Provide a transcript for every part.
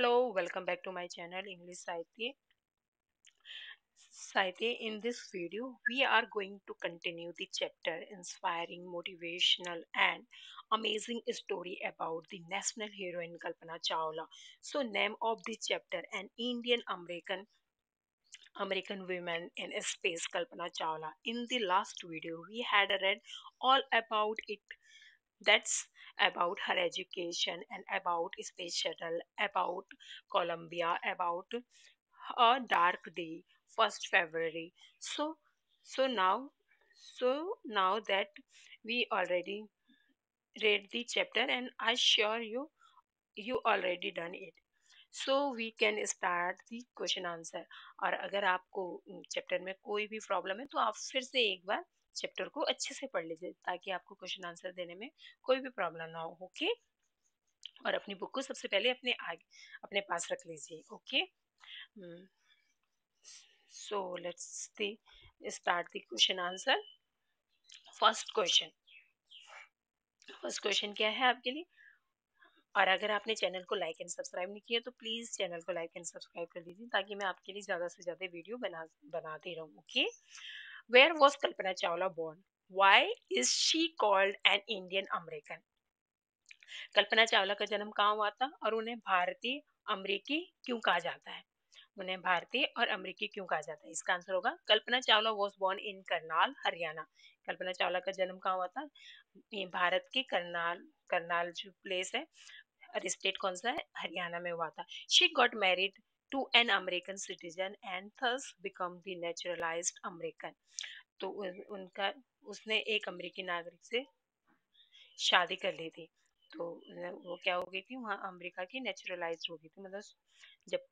Hello, welcome back to my channel English Sahitya. Sahitya, in this video, we are going to continue the chapter inspiring, motivational, and amazing story about the national heroine Kalpana Chawla. So, name of the chapter: An Indian American American women in space Kalpana Chawla. In the last video, we had read all about it that's about her education and about space shuttle about columbia about a dark day first february so so now so now that we already read the chapter and i sure you you already done it so we can start the question answer और अगर आपको chapter में कोई भी problem है तो आप फिर से एक बार चैप्टर को अच्छे से पढ़ लीजिए, ताकि आपको क्वेश्चन आंसर देने में कोई भी प्रॉब्लम ना हो, ओके? और अपनी बुक को सबसे पहले अपने आगे, अपने पास रख लीजिए, okay? So let's the start the question answer first question first question क्या है आपके लिए? और अगर आपने चैनल को लाइक एंड सब्सक्राइब नहीं किया तो प्लीज़ चैनल को लाइक एंड सब्सक्राइब कर दीजिए, ताकि मैं आपके लिए ज़्यादा से ज़्यादा वीडियो बना, बनाती रहूँ, okay? Where was Kalpana Chawla born why is she called an Indian American Kalpana Chawla का जन्म कहाँ हुआ था और उन्हें भारतीय अमरीकी क्यों कहा जाता है? उन्हें भारतीय और अमरीकी क्यों कहा जाता है? इसका आंसर होगा Kalpana Chawla was born in Karnal Haryana Kalpana Chawla का जन्म कहाँ हुआ था? भारत के करनाल करनाल जो प्लेस है स्टेट कौन सा है? हरियाणा में हुआ था. She got married to an American citizen and thus become the naturalised American तो उनका, उसने एक अमेरिकी नागरिक से शादी कर ली थी। तो वो क्या हो गई थी, वहाँ अमेरिका की नेचुरलाइज हो गई थी। मतलब जब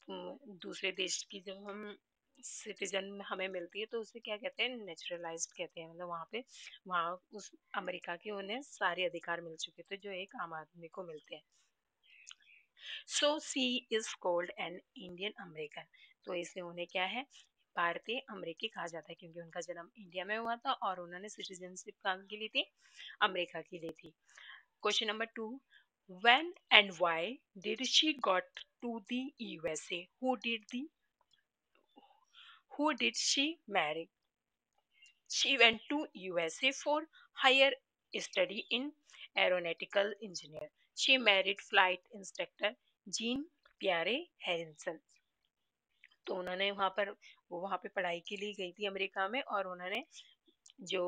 दूसरे देश की जब हम सिटीजन हमें मिलती है तो उसे क्या कहते हैं नेचुरलाइज कहते हैं। मतलब वहाँ पे, वहाँ उस, अमेरिका के उन्हें सारे अधिकार मिल चुके थे, जो एक आम आदमी को मिलते हैं। So she is called an Indian American तो इसलिए उन्हें क्या है? भारतीय अमेरिकी कहा जाता है, क्योंकि उनका जन्म इंडिया में हुआ था और उन्होंने सिटीजनशिप कहाँ की ली थी, अमेरिका की ली थी। Question number two when and why did she got to the U S A who did she marry she went to U S A for higher study in aeronautical engineer She married flight instructor Jean Pierre Harrison तो उन्होंने वहाँ पर, वो वहाँ पे पढ़ाई के लिए गई थी अमेरिका में और उन्होंने जो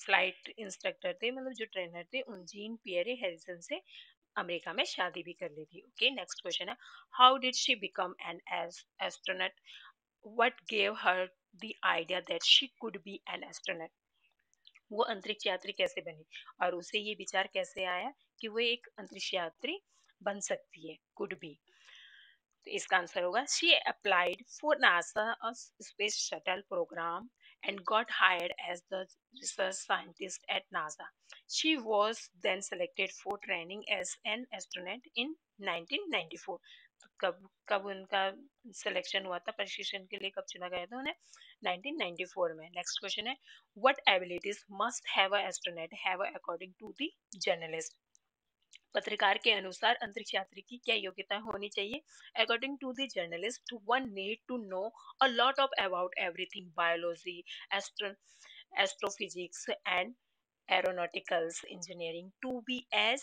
फ़्लाइट इंस्ट्रक्टर थे मतलब जो ट्रेनर थे, उन जीन पियरे हैरिसन से अमेरिका में शादी भी कर ली थी। ओके नेक्स्ट क्वेश्चन है। How did she become an astronaut what gave her the idea that she could be an astronaut वो अंतरिक्ष यात्री कैसे बनी और उसे ये विचार कैसे आया कि वो एक अंतरिक्ष यात्री बन सकती है कुड बी तो इसका आंसर होगा she applied for NASA space shuttle programme and got hired as the research scientist at NASA. She was then selected for training as an astronaut in 1994. कब कब उनका सिलेक्शन हुआ था, प्रशिक्षण के लिए कब चुना गया था उन्हें? 1994 में। नेक्स्ट क्वेश्चन है what abilities must have a astronaut have according to the journalist पत्रकार के अनुसार अंतरिक्ष यात्री की क्या योग्यता होनी चाहिए? According to the journalist one need to know a lot of about everything biology astro astrophysics and aeronauticals engineering to be as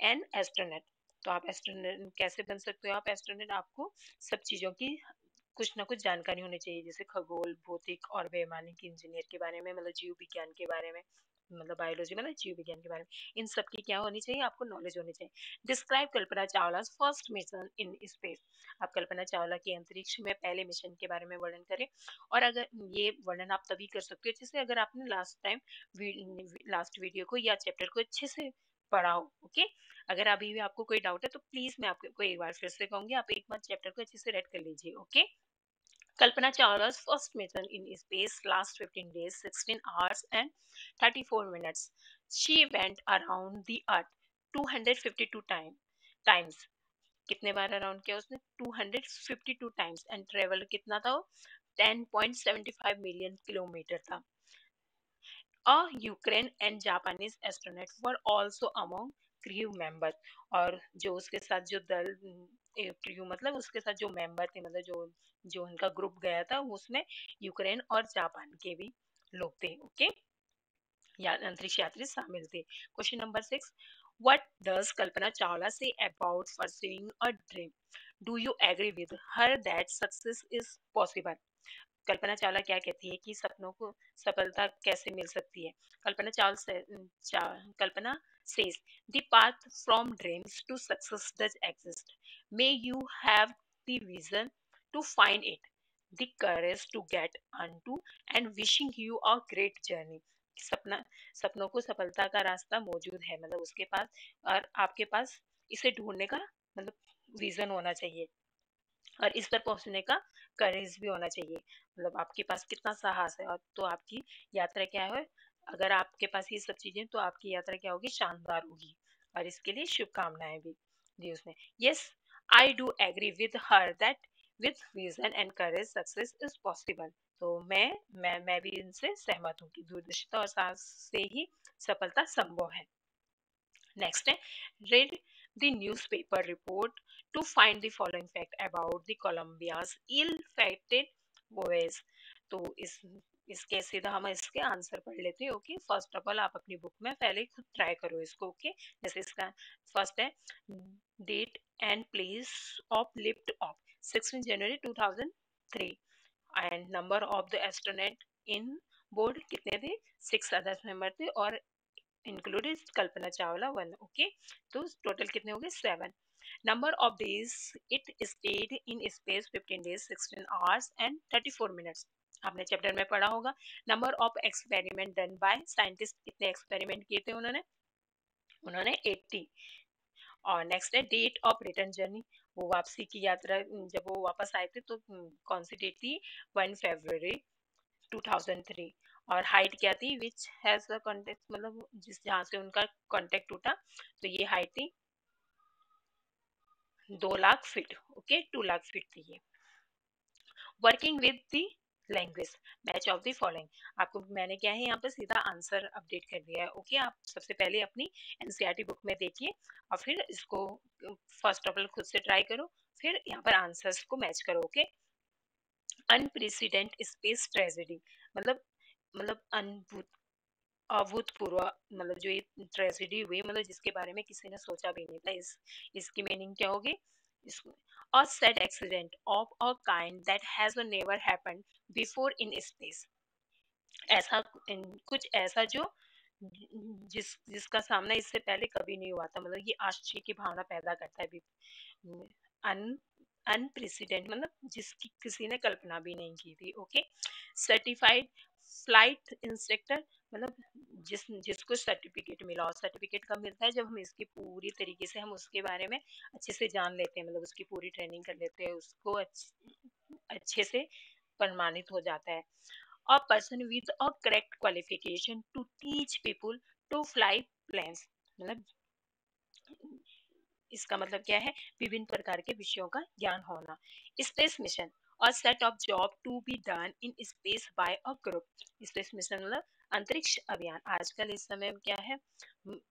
an astronaut तो आप एस्ट्रोनट, कैसे बन सकते हो आप एस्ट्रोनट? आपको सब चीज़ों की कुछ ना कुछ जानकारी होनी चाहिए, जैसे खगोल, भौतिक और वैमानिक इंजीनियर के बारे में मतलब जीव विज्ञान के बारे में मतलब बायोलॉजी मतलब जीव विज्ञान के बारे में। इन सब की क्या होनी चाहिए? आपको नॉलेज होनी चाहिए। Describe Kalpana Chawla first mission in space आप कल्पना चावला के अंतरिक्ष में पहले मिशन के बारे में वर्णन करें। और अगर ये वर्णन आप तभी कर सकते हो, जैसे अगर आपने लास्ट टाइम लास्ट वीडियो को या चैप्टर को अच्छे से पढ़ा हो ओके? अगर अभी भी आपको कोई डाउट है तो प्लीज़ मैं आपको एक बार फिर से कहूँगी आप एक बार चैप्टर को अच्छे से रेड कर लीजिए okay? Kalpana Chawla's first mission in space last 15 days, 16 hours and 34 minutes. She went around the earth 252 time, times. कितने बार अराउंड किया उसने? 252 टाइम्स एंड ट्रेवल कितना था वो? 10.75 मिलियन किलोमीटर था। A Ukraine and Japanese astronaut were also among crew members और जो उसके साथ जो दल क्रू मतलब उसके साथ जो मेंबर थे मतलब जो जो उनका ग्रुप गया था, उसमें यूक्रेन और जापान के भी लोग थे ओके या, अंतरिक्ष यात्री शामिल थे question number six What does Kalpana Chawla say about pursuing a dream? Do you agree with her that success is possible? Kalpana Chawla क्या कहती है कि सपनों को सफलता कैसे मिल सकती है? कल्पना चावल से Kalpana says the path from dreams to success does exist may you have the vision to find it the courage to get on to and wishing you a great journey सपना, सपनों को सफलता का रास्ता मौजूद है मतलब उसके पास, और आपके पास इसे ढूँढने का मतलब विजन होना चाहिए, और इस पर पहुँचने का करेज भी होना चाहिए। मतलब आपके पास कितना साहस है और तो आपकी यात्रा क्या है? अगर आपके पास ये सब चीज़ें तो आपकी यात्रा क्या होगी? शानदार होगी। और इसके लिए शुभकामनाएँ भी दी उसने। Yes I do agree with her that with vision and courage success is possible तो मैं मैं मैं भी इनसे सहमत हूँ कि दूरदर्शिता और साहस से ही सफलता संभव है। नेक्स्ट है read the newspaper report to find the following fact about the Colombia's ill-fated boys. तो इस, इसके सीधा हम इसके आंसर पढ़ लेते हैं ओके फ़र्स्ट ऑफ़ ऑल आप अपनी बुक में पहले खुद ट्राई करो इसको ओके? जैसे इसका फ़र्स्ट है date and place of lift off sixteen January 2003 and number of the astronaut in board कितने थे सिक्स अदर्स मेंबर थे और included Kalpana Chawla one okay तो टोटल कितने हो गए? Seven number of days it stayed in space fifteen days sixteen hours and thirty four minutes आपने chapter में पढ़ा होगा। Number of experiment done by scientist कितने एक्सपेरिमेंट किए थे उन्होंने? उन्होंने एट्टी और नेक्स्ट है डेट ऑफ़ रिटर्न जर्नी वो वापसी की यात्रा, जब वो वापस आए थे तो कौन सी डेट थी? वन फेब्रवरी 2003 और हाइट क्या थी विच हैज़ कॉन्टेक्ट मतलब जिस, जहाँ से उनका कॉन्टेक्ट टूटा तो ये हाइट थी। दो lakh feet okay two lakh feet थी ये। Working with the language match of the following आपको, मैंने क्या है, यहाँ पर सीधा आंसर अपडेट कर दिया है ओके आप सबसे पहले अपनी एनसीईआरटी बुक में देखिए, और फिर इसको फ़र्स्ट ऑफ़ ऑल खुद से ट्राई करो, फिर यहाँ पर आंसर्स को मैच करो ओके अनप्रेसिडेंट स्पेस ट्रेजेडी मतलब मतलब अनभूत, अभूतपूर्व मतलब जो ये ट्रेजिडी हुई मतलब जिसके बारे में किसी ने सोचा भी नहीं था, इस, इसकी मीनिंग क्या होगी? ऐसा कुछ ऐसा जो जिस, जिसका सामना इससे पहले कभी नहीं हुआ था मतलब ये आश्चर्य की भावना पैदा करता है अन अनप्रेसिडेंट मतलब जिसकी किसी ने कल्पना भी नहीं की थी ओके सर्टिफाइड फ़्लाइट इंस्ट्रक्टर मतलब जिस, जिसको सर्टिफिकेट मिला और सर्टिफिकेट कब मिलता है जब हम इसकी पूरी तरीके से हम उसके बारे में अच्छे से जान लेते हैं मतलब उसकी पूरी ट्रेनिंग कर लेते हैं, उसको अच्छे से प्रमाणित हो जाता है। और person with a correct qualification to teach people to fly planes मतलब इसका मतलब क्या है? विभिन्न प्रकार के विषयों का ज्ञान होना। स्पेस मिशन और set of job to be done in space by a group space mission मतलब अंतरिक्ष अभियान। आजकल इस समय क्या है?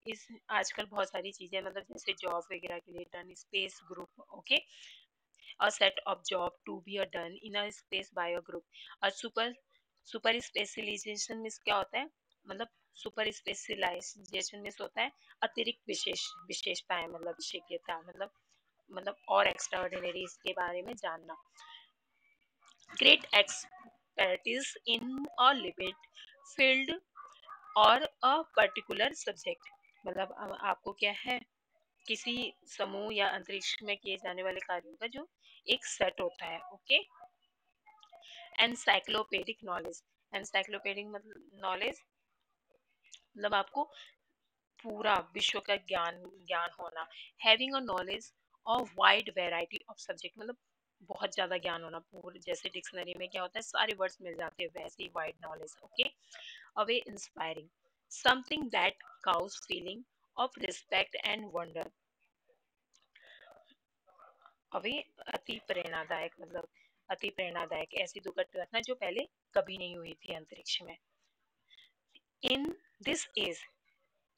इस, आजकल बहुत सारी चीज़ें मतलब जैसे जॉब वगैरह के लिए done space group okay set of job to be a done in a space by a group और सुपर सुपर स्पेशलाइजेशन में क्या होता है? मतलब सुपर स्पेशलाइजेशन में होता है अतिरिक्त विशेष, विशेषताएँ मतलब विशेषता मतलब मतलब और एक्स्ट्रा ऑर्डिनरी इसके बारे में जानना। Great expertise in a limited field और a particular subject. मतलब आपको क्या है? किसी समूह या अंतरिक्ष में किए जाने वाले कार्यों का जो एक सेट होता है ओके एनसाइक्लोपेडिक नॉलेज एनसाइक्लोपेडिक मतलब नॉलेज मतलब आपको पूरा विश्व का ज्ञान ज्ञान होना। Having a knowledge of wide variety of subject मतलब बहुत ज़्यादा ज्ञान होना पूरे, जैसे डिक्शनरी में क्या होता है, सारे वर्ड्स मिल जाते हैं, वैसे ही wide knowledge okay awe inspiring something that cause feeling of respect and wonder awe अति प्रेरणादायक मतलब अति प्रेरणादायक, ऐसी दुखद घटना जो पहले कभी नहीं हुई थी अंतरिक्ष में. इन दिस एज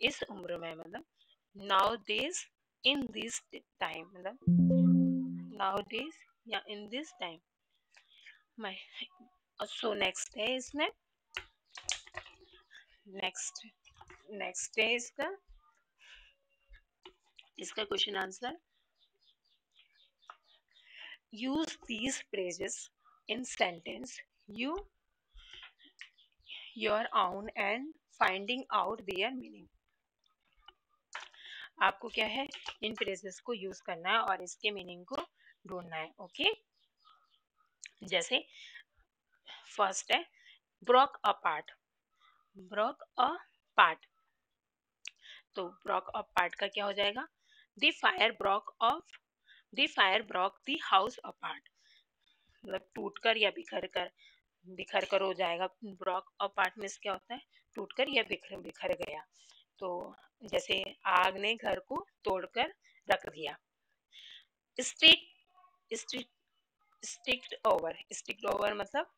इस उम्र में मतलब now this in this time मतलब नाउ डेज़ या in this time my so next है इसमें नेक्स्ट नेक्स्ट है इसका इसका question answer use these phrases in sentence. You, your own and finding out their meaning. आपको क्या है? इन फ्रेजेस को यूज़ करना है और इसके मीनिंग को ढूंढना है ओके जैसे फ़र्स्ट है broke a part broke a part तो ब्रॉक अ पार्ट का क्या हो जाएगा? The fire broke of the fire broke the house apart मतलब टूट कर या बिखर कर बिखर कर हो जाएगा। ब्रॉक अ पार्ट में क्या होता है? टूट कर या बिखर बिखर गया। तो जैसे आग ने घर को तोड़कर रख दिया। Stick sticked over sticked over मतलब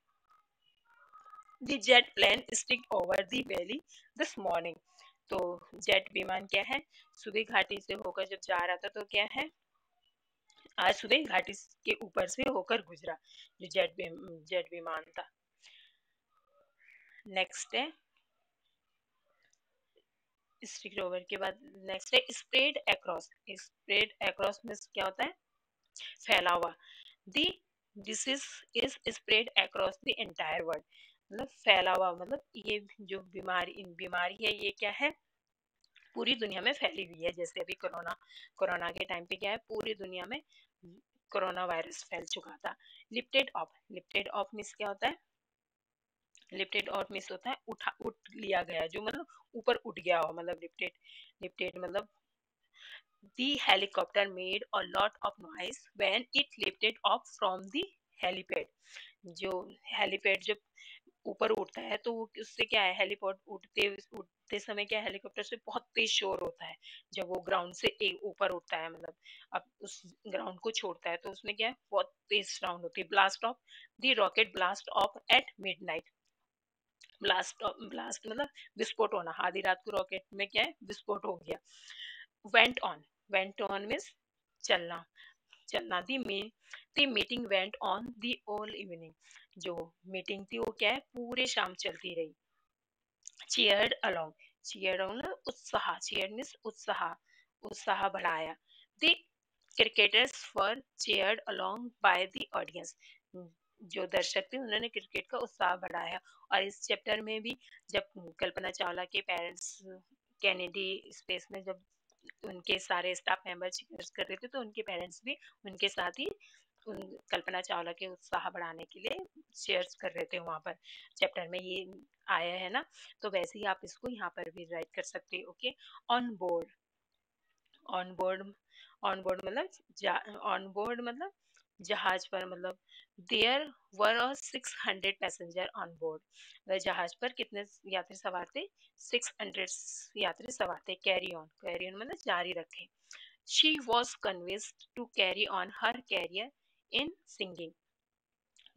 the jet plane stick over the valley this morning तो जेट विमान क्या है? सुबह घाटी से होकर जब जा रहा था तो क्या है? आज सुबह घाटी के ऊपर से होकर गुजरा, जो जेट जेट विमान था। नेक्स्ट है। स्टिक ओवर के बाद नेक्स्ट है। स्प्रेड अक्रॉस स्प्रेड अक्रॉस में क्या होता है? फैला हुआ the disease is spread across the entire world मतलब फैला हुआ मतलब ये जो बीमारी बीमारी है, ये क्या है? पूरी दुनिया में फैली हुई है। जैसे अभी कोरोना कोरोना के टाइम पे क्या है? पूरी दुनिया में कोरोना वायरस फैल चुका था। Lifted off lifted off means क्या होता है? लिप्टेड ऑफ़ मिस होता है, उठा, उठ लिया गया जो मतलब ऊपर उठ गया हो मतलब लिप्टेड लिप्टेड मतलब the helicopter made a lot of noise when it lifted off from the helipad. जो हेलीपैड जब ऊपर उठता है तो उससे क्या है? हेलीपॉड उठते उठते समय क्या हेलीकॉप्टर से बहुत तेज शोर होता है, जब वो ग्राउंड से ऊपर उठता है मतलब अब उस ग्राउंड को छोड़ता है तो उसमें क्या है? बहुत तेज साउंड होती है। Blast off the rocket blast off at midnight blast blast मतलब विस्फोट होना। आधी रात को रॉकेट में क्या है? विस्फोट हो गया। Went on went on means चलना चलना। The mean the meeting went on the all evening जो मीटिंग थी वो क्या है? पूरे शाम चलती रही। चेयर्ड अलोंग चेयर उत्साह। चेयर मीन्स उत्साह। उत्साह बढ़ाया। The cricketers for cheered along by the audience जो दर्शक थे, उन्होंने क्रिकेट का उत्साह बढ़ाया। और इस चैप्टर में भी जब कल्पना चावला के पेरेंट्स कैनेडी स्पेस में जब उनके सारे स्टाफ मेंबर्स चीयर्स कर रहे थे तो उनके पेरेंट्स भी उनके साथ ही उन कल्पना चावला के उत्साह बढ़ाने के लिए शेयर्स कर रहे थे वहाँ पर। चैप्टर में ये आया है ना तो वैसे ही आप इसको यहाँ पर भी राइट कर सकते हो okay on board on board on board मतलब ऑन बोर्ड मतलब जहाज़ पर मतलब there were six hundred passenger on board मतलब जहाज़ पर कितने यात्री सवार थे? सिक्स हंड्रेड यात्री सवार थे कैरी ऑन कैरी ऑन मतलब जारी रखें। She was convinced to carry on her career in singing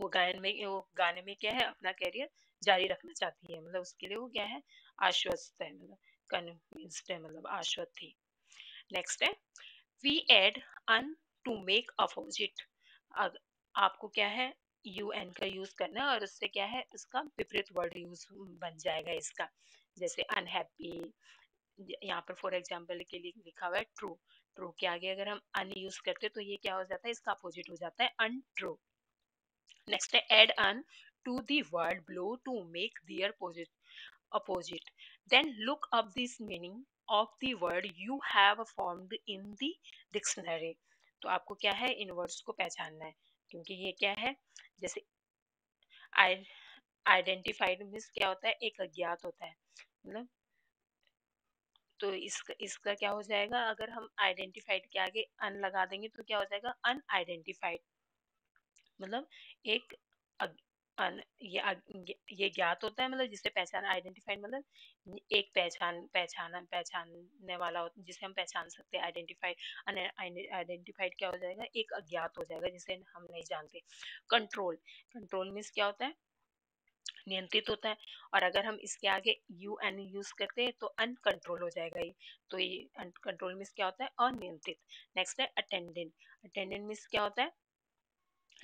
वो गायन में, वो गाने में क्या है? अपना कैरियर जारी रखना चाहती है मतलब उसके लिए वो क्या है? आश्वस्त है मतलब कन्विंस्ड है मतलब आश्वस्त थी। नेक्स्ट है we add un to make opposite आपको क्या है? यू एन का यूज़ करना है और उससे क्या है? इसका विपरीत वर्ड यूज़ बन जाएगा इसका। जैसे अनहैप्पी यहाँ पर फॉर एग्ज़ाम्पल के लिए लिखा हुआ है ट्रू ट्रू के आगे अगर हम अन यूज़ करते तो ये क्या हो जाता है? इसका अपोजिट हो जाता है अनट्रू नेक्स्ट है add un to the word below to make their opposite then look up this meaning of the word you have formed in the dictionary तो आपको क्या है, इन वर्ड्स को पहचानना है। क्योंकि ये क्या है, जैसे आइडेंटिफाइड मीन्स क्या होता है, एक अज्ञात होता है मतलब तो इसका इसका क्या हो जाएगा, अगर हम आइडेंटिफाइड के आगे अन लगा देंगे तो क्या हो जाएगा, अनआइडेंटिफाइड मतलब एक ये ये ज्ञात होता है मतलब जिसे पहचान आइडेंटिफाइड मतलब एक पहचान पहचान, पहचानने वाला होता, जिसे हम पहचान सकते हैं आइडेंटिफाइड आइडेंटिफाइड क्या हो जाएगा? एक अज्ञात हो जाएगा जिसे हम नहीं जानते। कंट्रोल कंट्रोल मीन्स क्या होता है? नियंत्रित होता है। और अगर हम इसके आगे यू एन यूज़ करते हैं तो अनकंट्रोल हो जाएगा ये। तो ये अनकंट्रोल मीन्स क्या होता है? अनियंत्रित। नेक्स्ट है अटेंडेंट अटेंडेंट मीन्स क्या होता है?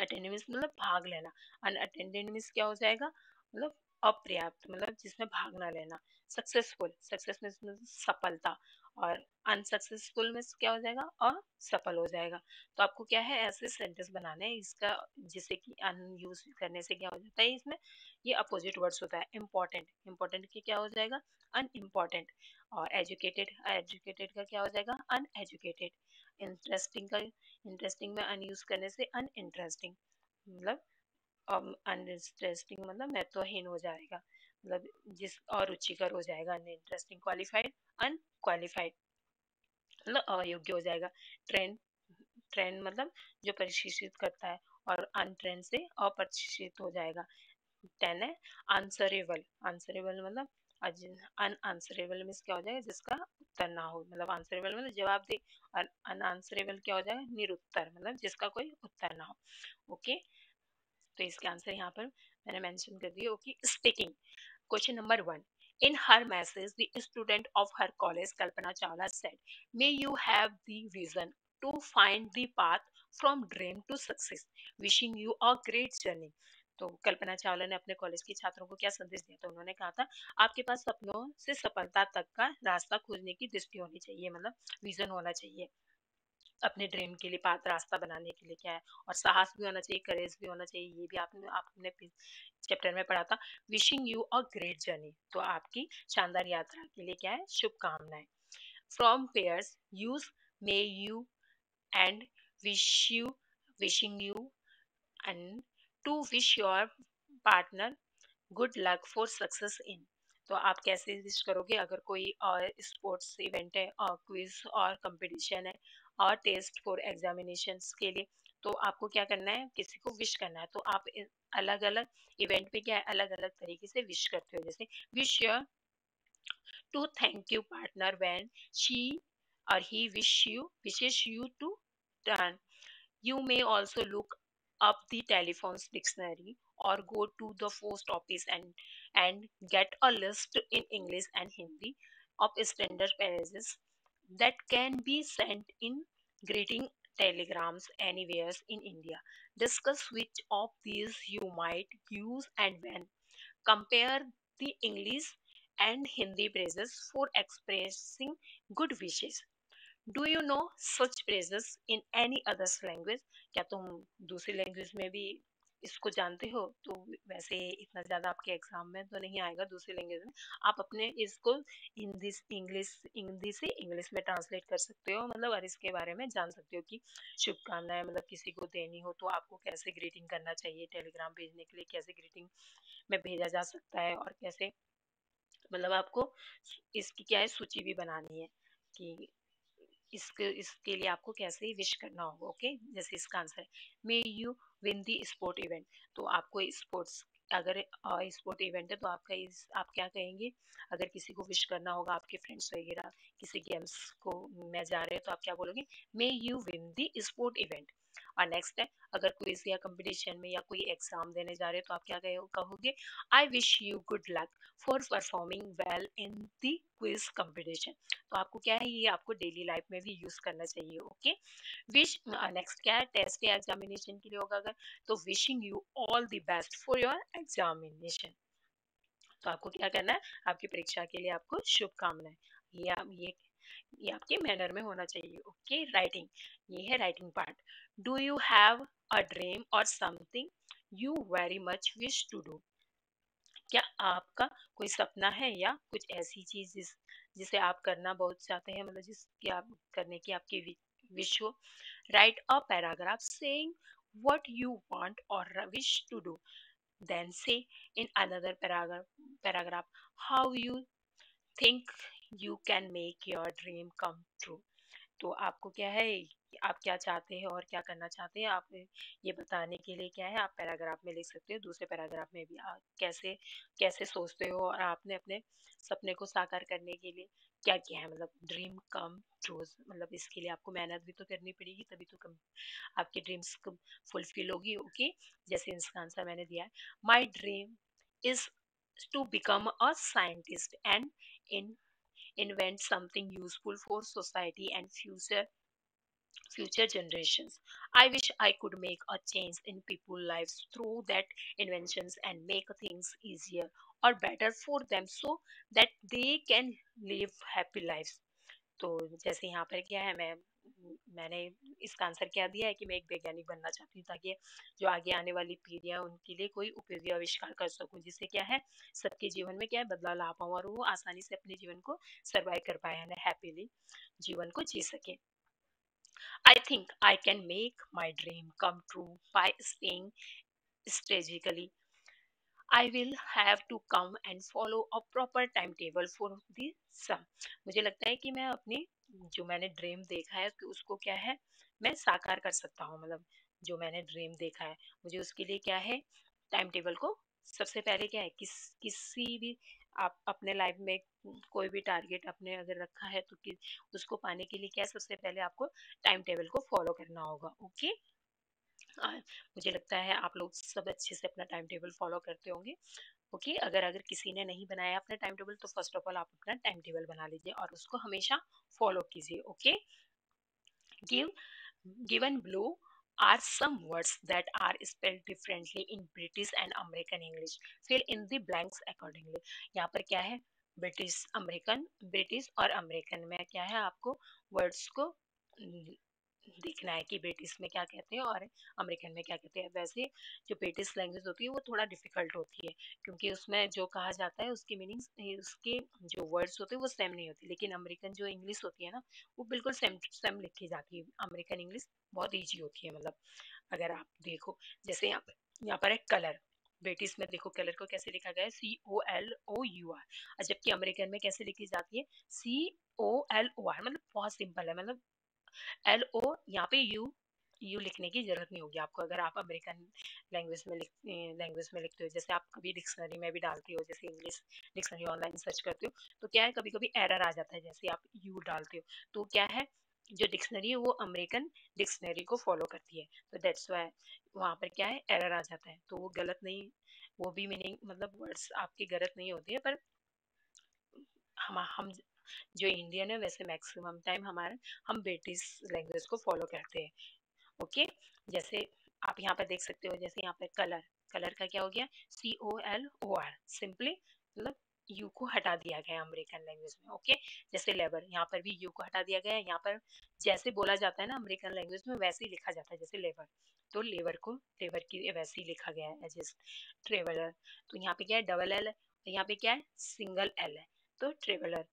अटेंडेंट मीन्स मतलब भाग लेना। अनअटेंडेंट मीन्स क्या हो जाएगा? मतलब अपर्याप्त मतलब जिसमें भाग ना लेना सक्सेसफुल सक्सेस मीन्स सफलता। और अनसक्सेसफुल में क्या हो जाएगा? असफल हो जाएगा। तो आपको क्या है? ऐसे सेंटेंस बनाने हैं। इसका जिससे कि अन यूज़ करने से क्या हो जाता है इसमें? ये अपोजिट वर्ड्स होता है। इम्पोर्टेंट इम्पोर्टेंट की क्या हो जाएगा? अनइम्पॉर्टेंट और एजुकेटेड एजुकेटेड का क्या हो जाएगा? अनएजुकेटेड इंटरेस्टिंग का इंटरेस्टिंग में अन यूज़ करने से अनइंटरेस्टिंग मतलब अनइंटरेस्टिंग मतलब महत्वहीन हो जाएगा मतलब जिस और रुचिकर हो जाएगा अनइंटरेस्टिंग क्वालिफाइड अनक्वालिफाइड मतलब अयोग्य हो जाएगा। ट्रेंड ट्रेंड मतलब जो प्रशिक्षित करता है और अनट्रेंड से अप्रशिक्षित हो जाएगा। टेन है आंसरेबल आंसरेबल मतलब अनआंसरेबल मीन्स क्या हो जाएगा जिसका उत्तर ना हो मतलब आंसरेबल मतलब जवाब दे और अनआंसरेबल क्या हो जाएगा निरुत्तर मतलब जिसका कोई उत्तर ना हो ओके तो इसके आंसर यहाँ पर मैंने मेंशन कर दिया okay speaking question number one In her message, the student of her college, Kalpana Chawla, said, May you have the vision to find the path from dream to success. Wishing you a great journey. तो कल्पना चावला ने अपने college के छात्रों को क्या संदेश दिया? था उन्होंने कहा था, आपके पास सपनों से सफलता तक का रास्ता खोजने की दृष्टि होनी चाहिए मतलब विजन होना चाहिए। अपने ड्रीम के लिए पात्र रास्ता बनाने के लिए क्या है? और साहस भी होना चाहिए करेज भी होना चाहिए, ये भी आपने आपने चैप्टर में पढ़ा था। Wishing you a great journey तो आपकी शानदार यात्रा के लिए क्या है? शुभकामनाएँ। From pairs use may you and wish you wishing you and to wish your partner good luck for success in तो आप कैसे विश करोगे? अगर कोई और स्पोर्ट्स इवेंट है और क्विज और कंपटीशन है और टेस्ट फॉर एग्जामिनेशन के लिए तो आपको क्या करना है? किसी को विश करना है। तो आप अलग अलग इवेंट पे क्या है? अलग अलग तरीके से विश करते हो। जैसे wish your to thank you partner when she or he wish you wishes you to turn you may also look up the telephone's dictionary or go to the post office and and get a list in english and hindi of standard phrases that can be sent in greeting telegrams anywhere in India. Discuss which of these you might use and when. Compare the English and Hindi phrases for expressing good wishes. Do you know such phrases in any other language? क्या तुम दूसरी language में भी इसको जानते हो तो वैसे इतना ज़्यादा आपके एग्ज़ाम में तो नहीं आएगा दूसरी लैंग्वेज में आप अपने इसको हिंदी इंग्लिश हिंदी से इंग्लिश में ट्रांसलेट कर सकते हो मतलब और इसके बारे में जान सकते हो कि शुभकामनाएँ मतलब किसी को देनी हो तो आपको कैसे ग्रीटिंग करना चाहिए टेलीग्राम भेजने के लिए कैसे ग्रीटिंग में भेजा जा सकता है और कैसे मतलब आपको इसकी क्या है, सूची भी बनानी है कि इसके इसके लिए आपको कैसे विश करना होगा, ओके? जैसे इसका आंसर है may you win the sport event तो आपको स्पोर्ट्स अगर स्पोर्ट इवेंट है तो आपका इस, आप क्या कहेंगे? अगर किसी को विश करना होगा, आपके फ्रेंड्स वगैरह, किसी गेम्स को में जा रहे हैं तो आप क्या बोलोगे? May you win the sport event और नेक्स्ट है। अगर क्विज या कंपटीशन में या कोई एग्ज़ाम देने जा रहे हो तो आप क्या कहोगे I wish you good luck for performing well in the quiz competition तो आपको क्या है, ये आपको डेली लाइफ में भी यूज़ करना चाहिए ओके विश नेक्स्ट क्या है? टेस्ट या एग्जामिनेशन के लिए होगा अगर तो wishing you all the best for your examination तो आपको क्या करना है, आपकी परीक्षा के लिए आपको शुभकामनाएँ। ये आप, ये ये आपके मैनर में होना चाहिए ओके राइटिंग ये है writing part do you have a dream or something you very much wish to do क्या आपका कोई सपना है या कुछ ऐसी चीज़ जिस, जिसे आप करना बहुत चाहते हैं मतलब जिसकी आप, करने की आपकी विश हो? Write a paragraph saying what you want or wish to do. Then say in another paragraph paragraph, how you think you can make your dream come true. तो आपको क्या है? आप क्या चाहते हैं और क्या करना चाहते हैं? आप ये बताने के लिए क्या है? आप पैराग्राफ में लिख सकते हो दूसरे पैराग्राफ में भी आप कैसे कैसे सोचते हो और आपने अपने सपने को साकार करने के लिए क्या किया है? मतलब ड्रीम कम ट्रूज मतलब इसके लिए आपको मेहनत भी तो करनी पड़ेगी तभी तो कम आपकी ड्रीम्स फुलफिल होगी ओके जैसे इसका आंसर मैंने दिया है my dream is to become a scientist and in, invent something useful for society and future future generations. I wish I could make a change in people's lives through that inventions and make things easier or better for them so that they can live happy lives. तो जैसे यहाँ पर क्या है मैं मैंने इसका answer क्या दिया है कि मैं एक वैज्ञानिक बनना चाहती हूँ ताकि जो आगे आने वाली पीढ़ियाँ उनके लिए कोई उपयोगी आविष्कार कर सकूँ, जिससे क्या है, सबके जीवन में क्या है, बदलाव ला पाऊँ और वो आसानी से अपने जीवन को सर्वाइव कर पाए यानी हैप्पीली जीवन को जी सके I think I can make my dream come true by staying strategically. I will have to come and follow a proper timetable for the sum. मुझे लगता है कि मैं अपनी जो मैंने ड्रीम देखा है कि उसको क्या है, मैं साकार कर सकता हूँ मतलब जो मैंने ड्रीम देखा है। मुझे उसके लिए क्या है, टाइम टेबल को सबसे पहले क्या है, किस, किसी भी आप अपने लाइफ में कोई भी टारगेट अपने अगर रखा है तो कि उसको पाने के लिए क्या है, सबसे पहले आपको टाइम टेबल को फॉलो करना होगा, ओके? मुझे लगता है आप लोग सब अच्छे से अपना टाइम टेबल फॉलो करते होंगे। ओके okay, अगर अगर किसी ने नहीं बनाया अपना टाइम टेबल तो फ़र्स्ट ऑफ़ ऑल आप अपना टाइम टेबल बना लीजिए और उसको हमेशा फॉलो कीजिए okay give given below are some words that are spelled differently in British and American English. Fill in the blanks accordingly. यहाँ पर क्या है ब्रिटिश अमेरिकन ब्रिटिश और अमेरिकन में क्या है आपको वर्ड्स को देखना है कि ब्रिटिश में क्या कहते हैं और अमेरिकन में क्या कहते हैं। वैसे जो ब्रिटिश लैंग्वेज होती है, वो थोड़ा डिफ़िकल्ट होती है, क्योंकि उसमें जो कहा जाता है, उसकी मीनिंग उसके जो वर्ड्स होते हैं, वो सेम नहीं होती। लेकिन अमेरिकन जो इंग्लिश होती है ना, वो बिल्कुल सेम सेम लिखी जाती है। अमेरिकन इंग्लिश बहुत ईजी होती है मतलब अगर आप देखो, जैसे यहाँ पर यहाँ पर है कलर ब्रिटिश में देखो कलर को कैसे लिखा गया है? C O L O U R जबकि अमेरिकन में कैसे लिखी जाती है? C O L O are मतलब बहुत सिंपल है मतलब एल ओ यहाँ पे यू यू लिखने की ज़रूरत नहीं होगी आपको। अगर आप अमेरिकन लैंग्वेज में लिख लैंग्वेज में लिखते हो, जैसे आप कभी डिक्शनरी में भी डालते हो, जैसे इंग्लिश डिक्शनरी ऑनलाइन सर्च करते हो तो क्या है कभी कभी एरर आ जाता है, जैसे आप यू डालते हो। तो क्या है, जो डिक्शनरी है, वो अमेरिकन डिक्शनरी को फॉलो करती है। तो दैट्स वाई वहाँ पर क्या है एरर आ जाता है। तो वो गलत नहीं, वो भी मीनिंग मतलब वर्ड्स आपकी गलत नहीं होती है, पर हम हम जो इंडियन है, वैसे मैक्सिमम टाइम हमारे, हम ब्रिटिश लैंग्वेज को फॉलो करते हैं। ओके जैसे आप यहाँ पर देख सकते हो, जैसे यहाँ पर कलर कलर का क्या हो गया? C O L O R simply मतलब यू को हटा दिया गया अमेरिकन लैंग्वेज में ओके जैसे लेबर यहाँ पर भी यू को हटा दिया गया है, यहाँ पर जैसे बोला जाता है ना अमेरिकन लैंग्वेज में, वैसे ही लिखा जाता है, जैसे लेबर तो लेबर को लेबर की वैसे ही लिखा गया है एज ट्रेवलर तो यहाँ पे क्या है? डबल एल यहाँ पे क्या है? सिंगल एल है। तो ट्रेवलर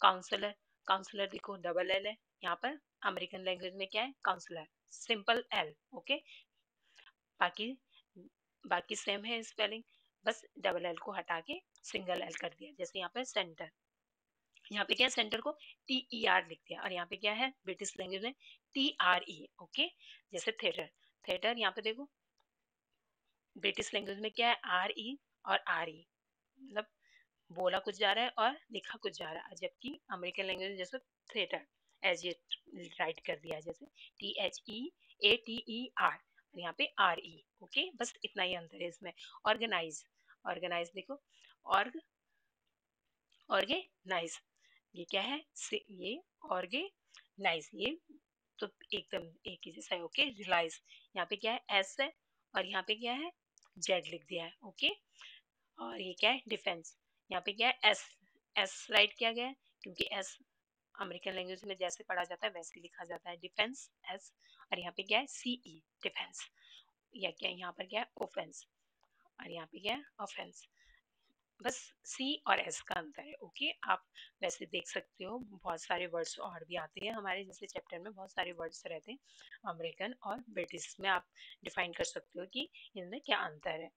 काउंसलर काउंसलर देखो डबल एल है, यहाँ पर अमेरिकन लैंग्वेज में क्या है? काउंसलर सिंपल एल ओके बाकी बाकी सेम है स्पेलिंग बस डबल एल को हटा के सिंगल एल कर दिया, जैसे यहाँ पे सेंटर यहाँ पे क्या है? सेंटर को टी ई आर लिख दिया, और यहाँ पे क्या है? ब्रिटिश लैंग्वेज में टी आर ई ओके जैसे थिएटर थिएटर यहाँ पे देखो ब्रिटिश लैंग्वेज में क्या है? आर ई e और आर ई e। मतलब बोला कुछ जा रहा है और लिखा कुछ जा रहा है, जबकि अमेरिकन लैंग्वेज जैसे थिएटर एज ये राइट कर दिया, जैसे T H E A T E R यहाँ पे आर ई ओके बस इतना ही अंतर है इसमें। ऑर्गेनाइज ऑर्गेनाइज देखो। ऑर्ग ऑर्गेनाइज ये क्या है? ये ऑर्गेनाइज ये तो एकदम एक ही जैसा है ओके रिलाइज यहाँ पे क्या है? एस है, और यहाँ पे क्या है? जेड लिख दिया है ओके और ये क्या है? डिफेंस यहाँ पे क्या है एस एस राइट किया गया है, क्योंकि एस अमेरिकन लैंग्वेज में जैसे पढ़ा जाता है, वैसे लिखा जाता है डिफेंस एस और यहाँ पे क्या है सी ई डिफेंस या क्या, यहाँ पर क्या है ओफेंस और यहाँ पे क्या है ऑफेंस बस सी और एस का अंतर है ओके आप वैसे देख सकते हो, बहुत सारे वर्ड्स और भी आते हैं हमारे, जैसे चैप्टर में बहुत सारे वर्ड्स रहते हैं अमेरिकन और ब्रिटिश में आप डिफाइन कर सकते हो कि इनमें क्या अंतर है.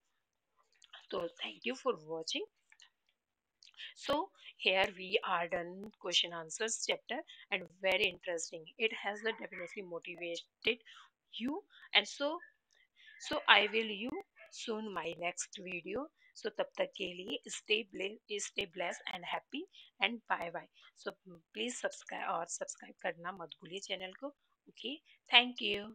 तो thank you for watching so here we are done question answers chapter and very interesting it has definitely motivated you and so so i will you soon my next video so tab tak ke liye stay blessed stay blessed and happy and bye bye so please subscribe और subscribe करना मत भूलिए channel को okay thank you